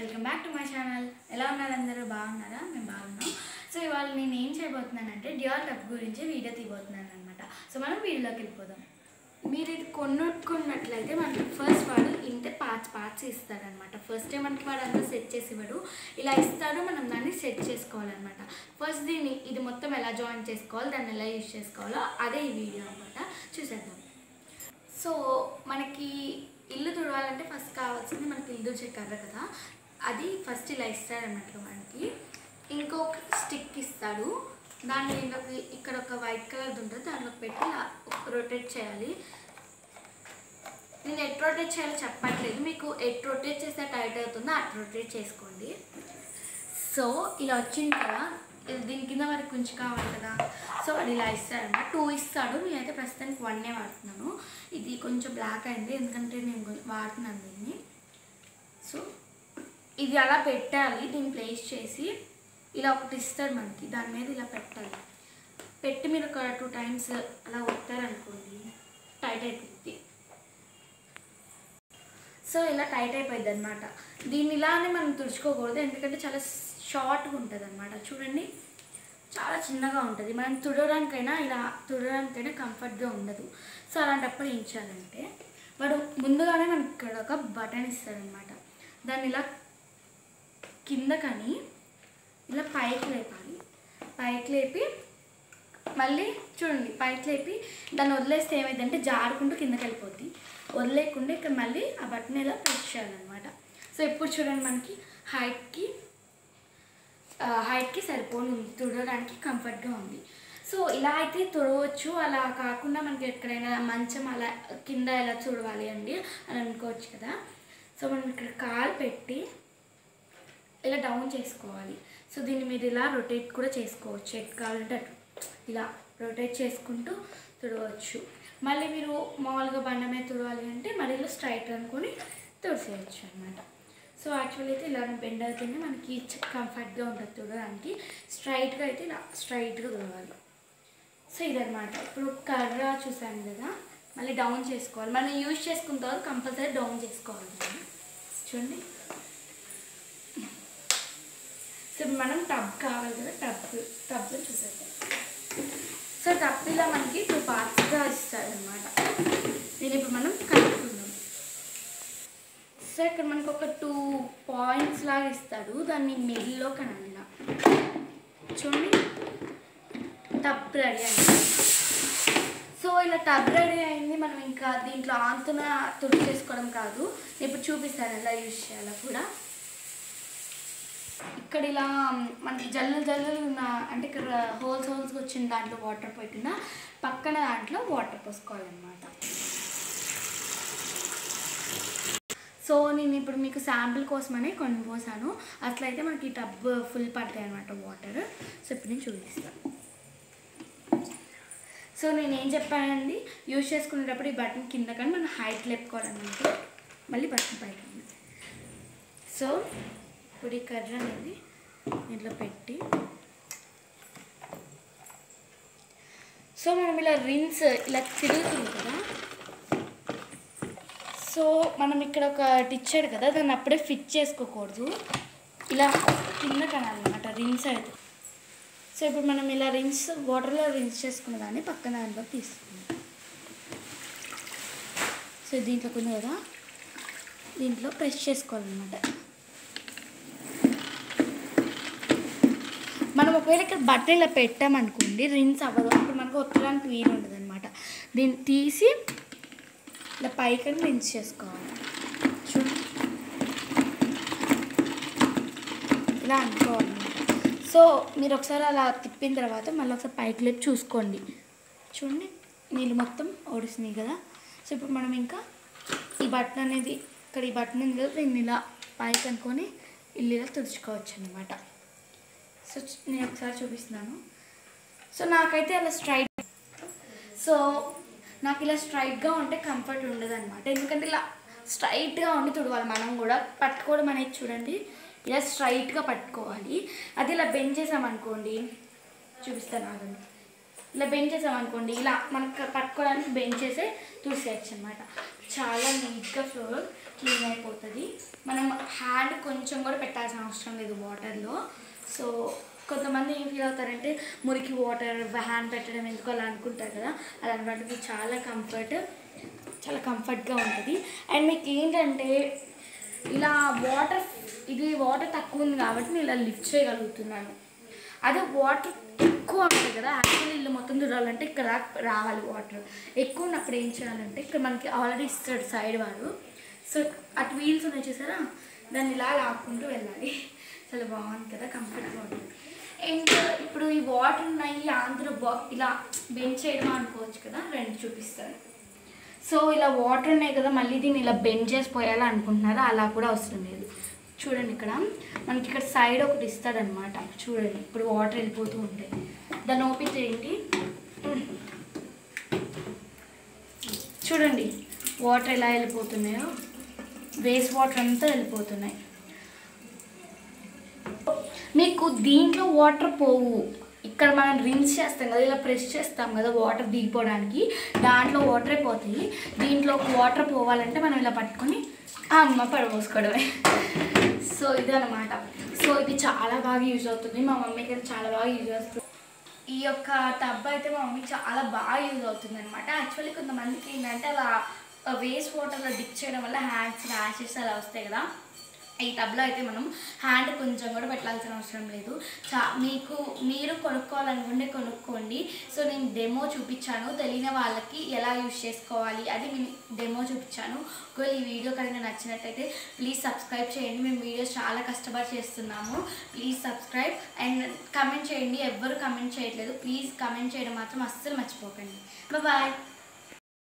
Welcome back to my channel. ఎలా ఉన్నారు అందరూ? బాగున్నారా? మేము బాగున్నాం. సో ఇవాళ నేను ఏం చేయబోతున్నానంటే డిఆర్ టబ్ గురించి వీడియో తీయబోతున్నాను అనమాట సో మనం వీడియోలోకి వెళ్ళిపోదాం. మీరు ఇది కొనుక్కున్నట్లయితే మనకి ఫస్ట్ వాడు ఇంత పార్ట్స్ పార్ట్స్ ఇస్తాడనమాట ఫస్ట్ మనకి వాడు అంతా సెట్ చేసి ఇవ్వడు ఇలా ఇస్తాడు మనం దాన్ని సెట్ చేసుకోవాలన్నమాట. ఫస్ట్ దీన్ని ఇది మొత్తం ఎలా జాయిన్ చేసుకోవాలి దాన్ని ఎలా యూజ్ చేసుకోవాలో అదే ఈ వీడియో అనమాట చూసేద్దాం. సో మనకి ఇల్లు తుడవాలంటే ఫస్ట్ కావాల్సింది మనకి ఇల్లు తుడిచే కర్ర కదా. అది ఫస్ట్ ఇలా ఇస్తాడన్నమాట మనకి ఇంకొక స్టిక్ ఇస్తాడు. దాన్ని ఇంకొక ఇక్కడ ఒక వైట్ కలర్ది ఉంటుంది. దాంట్లో పెట్టి రొటేట్ చేయాలి. నేను ఎట్ రొటేట్ చేయాలో చెప్పట్లేదు. మీకు ఎట్ రొటేట్ చేస్తే టైట్ అవుతుందో అట్ రొటేట్ చేసుకోండి. సో ఇలా వచ్చింది కదా దీని కింద మరి కొంచెం కావాలి కదా. సో వాడు ఇలా ఇస్తాడన్నమాట టూ ఇస్తాడు. నేనైతే ప్రస్తుతానికి వన్నే వాడుతున్నాను. ఇది కొంచెం బ్లాక్ అయింది. ఎందుకంటే నేను వాడుతున్నాను దీన్ని. సో ఇది అలా పెట్టాలి దీన్ని ప్లేస్ చేసి ఇలా ఒకటి ఇస్తాడు మనకి. దాని మీద ఇలా పెట్టాలి. పెట్టి మీరు ఒక టూ టైమ్స్ అలా కొట్టారనుకోండి టైట్ అయిపోద్ది. సో ఇలా టైట్ అయిపోయింది అనమాట దీన్ని ఇలానే మనం తుడుచుకోకూడదు ఎందుకంటే చాలా షార్ట్గా ఉంటుంది అనమాట చూడండి చాలా చిన్నగా ఉంటుంది. మనం తుడవడానికైనా ఇలా తుడవడానికైనా కంఫర్ట్గా ఉండదు. సో అలాంటప్పుడు ఏం చేయాలంటే వాడు ముందుగానే మనకి ఇక్కడ ఒక బటన్ ఇస్తాడనమాట దాన్ని ఇలా కిందకని ఇలా పైకి లేపాలి. పైకి లేపి మళ్ళీ చూడండి పైకి లేపి దాన్ని వదిలేస్తే ఏమైందంటే జారుకుంటూ కిందకి వెళ్ళిపోద్ది. వదిలేకుండా ఇక్కడ మళ్ళీ ఆ బటన్ ఇలా ప్రెస్ చేయాలన్నమాట. సో ఇప్పుడు చూడండి మనకి హైట్కి హైట్కి సరిపోను తుడవడానికి కంఫర్ట్గా ఉంది. సో ఇలా అయితే తుడవచ్చు. అలా కాకుండా మనకి ఎక్కడైనా మంచం అలా కింద ఎలా చూడవాలి అండి అని అనుకోవచ్చు కదా. సో మనం ఇక్కడ కాలు పెట్టి ఇలా డౌన్ చేసుకోవాలి. సో దీన్ని మీరు ఇలా రొటేట్ కూడా చేసుకోవచ్చు. ఎట్ కావాలంటే అటు ఇలా రొటేట్ చేసుకుంటూ తుడవచ్చు. మళ్ళీ మీరు మామూలుగా బండ మీద తుడవాలి అంటే మళ్ళీ ఇలా స్ట్రైట్ అనుకొని తుడిసేయచ్చు అనమాట సో యాక్చువల్లీ అయితే ఇలా బెండ్ అవుతుంది మనకి కంఫర్ట్గా ఉంటుంది తుడడానికి. స్ట్రైట్గా అయితే ఇలా స్ట్రైట్గా తుడవాలి. సో ఇదనమాట ఇప్పుడు కర్ర చూసాను కదా. మళ్ళీ డౌన్ చేసుకోవాలి. మనం యూజ్ చేసుకున్న తర్వాత కంపల్సరీ డౌన్ చేసుకోవాలి చూడండి. సో మనం టబ్ కావాలి కదా టబ్ టబ్లో చూసేద్దాం. సో టబ్ ఇలా మనకి టూ పార్ట్స్గా ఇస్తారనమాట దీని ఇప్పుడు మనం కలుపుకుందాం. సో ఇక్కడ మనకు ఒక టూ పాయింట్స్ లాగా ఇస్తాడు. దాన్ని మిడిల్లో కనండి చూడండి. టబ్ రెడీ అయింది. సో ఇలా టబ్ రెడీ అయింది. మనం ఇంకా దీంట్లో ఆంతున తుడి చేసుకోవడం కాదు. ఇప్పుడు చూపిస్తాను ఎలా యూజ్ చేయాలో కూడా. ఇక్కడ ఇలా మనకి జల్లు జల్లులు ఉన్న అంటే ఇక్కడ హోల్స్ హోల్స్ వచ్చిన దాంట్లో వాటర్ పోయకుండా పక్కన దాంట్లో వాటర్ పోసుకోవాలన్నమాట. సో నేను ఇప్పుడు మీకు శాంపుల్ కోసమనే కొన్ని పోసాను. అట్లయితే మనకి ఈ టబ్ ఫుల్ పడతాయి అనమాట వాటర్. సో ఇప్పుడు నేను చూపిస్తాను. సో నేను ఏం చెప్పానండి? యూజ్ చేసుకునేటప్పుడు ఈ బటన్ కింద కానీ మనం హైట్ లేపుకోవాలన్నమాట. మళ్ళీ బటన్ పైకి. సో ఇప్పుడు ఈ కర్ర అనేది ఇంట్లో పెట్టి. సో మనం ఇలా రిన్స్ ఇలా తిరుగుతుంది కదా. సో మనం ఇక్కడ ఒక ఇచ్చాడు కదా దాన్ని అప్పుడే ఫిట్ చేసుకోకూడదు. ఇలా కింద కనాలన్నమాట రిన్స్ అయితే. సో ఇప్పుడు మనం ఇలా రిన్స్ వాటర్లో రిన్స్ చేసుకున్న దాన్ని పక్కన దాంట్లో తీసుకుందాం. సో దీంట్లో కొన్ని కదా దీంట్లో ప్రెస్ చేసుకోవాలన్నమాట. మనం ఒకవేళ ఇక్కడ బట్టలు ఇలా పెట్టామనుకోండి రిన్స్ అవ్వదు. అప్పుడు మనకు ఒత్తడానికి వీలు ఉండదు అనమాట దీన్ని తీసి ఇలా పైకి రిన్స్ చేసుకోవాలి. చూడండి ఇలా అనుకోవాలి సో మీరు ఒకసారి అలా తిప్పిన తర్వాత మళ్ళీ ఒకసారి పైకి లేపు చూసుకోండి. చూడండి నీళ్ళు మొత్తం ఓడిసినాయి కదా. సో ఇప్పుడు మనం ఇంకా ఈ బటన్ అనేది ఇక్కడ ఈ బటన్ ఉంది కదా దీన్ని ఇలా పైకి అనుకొని ఇల్లు ఇలా తుడుచుకోవచ్చు అనమాట సో నేను ఒకసారి చూపిస్తున్నాను. సో నాకైతే అలా స్ట్రైట్ సో నాకు ఇలా స్ట్రైట్గా ఉంటే కంఫర్ట్ ఉండదు అనమాట ఎందుకంటే ఇలా స్ట్రైట్గా ఉండి తుడవాలి మనం కూడా. పట్టుకోవడం అనేది చూడండి. ఇలా స్ట్రైట్గా పట్టుకోవాలి. అది ఇలా బెండ్ చేసామనుకోండి. చూపిస్తాను ఆగండి. ఇలా బెండ్ చేసాం అనుకోండి ఇలా మనకు పట్టుకోవడానికి బెండ్ చేసే తుడిసేయచ్చు అనమాట చాలా నీట్గా ఫ్లోర్ క్లీన్ అయిపోతుంది. మనం హ్యాండ్ కొంచెం కూడా పెట్టాల్సిన అవసరం లేదు వాటర్లో సో కొంతమంది ఏం ఫీల్ అవుతారంటే మురికి వాటర్ హ్యాండ్ పెట్టడం ఎందుకు అలా అనుకుంటారు కదా? అలా అనమాట చాలా కంఫర్ట్ చాలా కంఫర్ట్గా ఉంటుంది. అండ్ మీకు ఏంటంటే ఇలా వాటర్ ఇది వాటర్ తక్కువ ఉంది కాబట్టి నేను ఇలా లిఫ్ట్ చేయగలుగుతున్నాను. అదే వాటర్ ఎక్కువ ఉంటుంది కదా? యాక్చువల్లీ ఇల్లు మొత్తం చూడాలంటే ఇక్కడ రావాలి వాటర్ ఎక్కువ ఉన్నప్పుడు ఏం చేయాలంటే ఇక్కడ మనకి ఆల్రెడీ ఇస్తాడు సైడ్ వాళ్ళు సో అటు వీల్స్ ఉన్నాయి చూసారా? దాన్ని ఇలా లాక్కుంటూ వెళ్ళాలి. చాలా బాగుంది కదా కంఫర్ట్గా ఉంటుంది. అండ్ ఇప్పుడు ఈ వాటర్ ఉన్నాయి ఆంధ్ర బా ఇలా బెంచ్ చేయడం అనుకోవచ్చు కదా రెండు చూపిస్తాను. సో ఇలా వాటర్ ఉన్నాయి కదా మళ్ళీ దీన్ని ఇలా బెండ్ చేసి పోయాలి అనుకుంటున్నారా అలా కూడా అవసరం లేదు. చూడండి ఇక్కడ మనకి ఇక్కడ సైడ్ ఒకటి ఇస్తాడనమాట చూడండి ఇప్పుడు వాటర్ వెళ్ళిపోతూ ఉంటాయి దాన్ని ఓపెన్ చేయండి. చూడండి వాటర్ ఎలా వెళ్ళిపోతున్నాయో. వేస్ట్ వాటర్ అంతా వెళ్ళిపోతున్నాయి మీకు దీంట్లో వాటర్ పోవు. ఇక్కడ మనం రిన్స్ చేస్తాం కదా ఇలా ప్రెస్ చేస్తాం కదా వాటర్ దిగిపోవడానికి దాంట్లో వాటరే పోతాయి. దీంట్లో వాటర్ పోవాలంటే మనం ఇలా పట్టుకొని ఆ అమ్మ పడబోసుకోవడమే. సో ఇదనమాట సో ఇది చాలా బాగా యూజ్ అవుతుంది. మా మమ్మీకి అయితే చాలా బాగా యూజ్ అవుతుంది ఈ యొక్క టబ్ అయితే మా మమ్మీకి చాలా బాగా యూజ్ అవుతుంది అనమాట యాక్చువల్లీ కొంతమందికి ఏంటంటే అలా వేస్ట్ వాటర్లో డిప్ చేయడం వల్ల హ్యాండ్స్ ర్యాషెస్ అలా వస్తాయి కదా. ఈ టబ్లో అయితే మనం హ్యాండ్ కొంచెం కూడా పెట్టాల్సిన అవసరం లేదు. చా మీకు మీరు కొనుక్కోవాలనుకుంటే కొనుక్కోండి. సో నేను డెమో చూపించాను. తెలియని వాళ్ళకి ఎలా యూజ్ చేసుకోవాలి అది నేను డెమో చూపించాను. ఒకవేళ ఈ వీడియో కనుక నచ్చినట్టయితే ప్లీజ్ సబ్స్క్రైబ్ చేయండి. మేము వీడియోస్ చాలా కష్టపడి చేస్తున్నాము. ప్లీజ్ సబ్స్క్రైబ్ అండ్ కమెంట్ చేయండి. ఎవ్వరు కమెంట్ చేయట్లేదు. ప్లీజ్ కమెంట్ చేయడం మాత్రం అస్సలు మర్చిపోకండి. బాయ్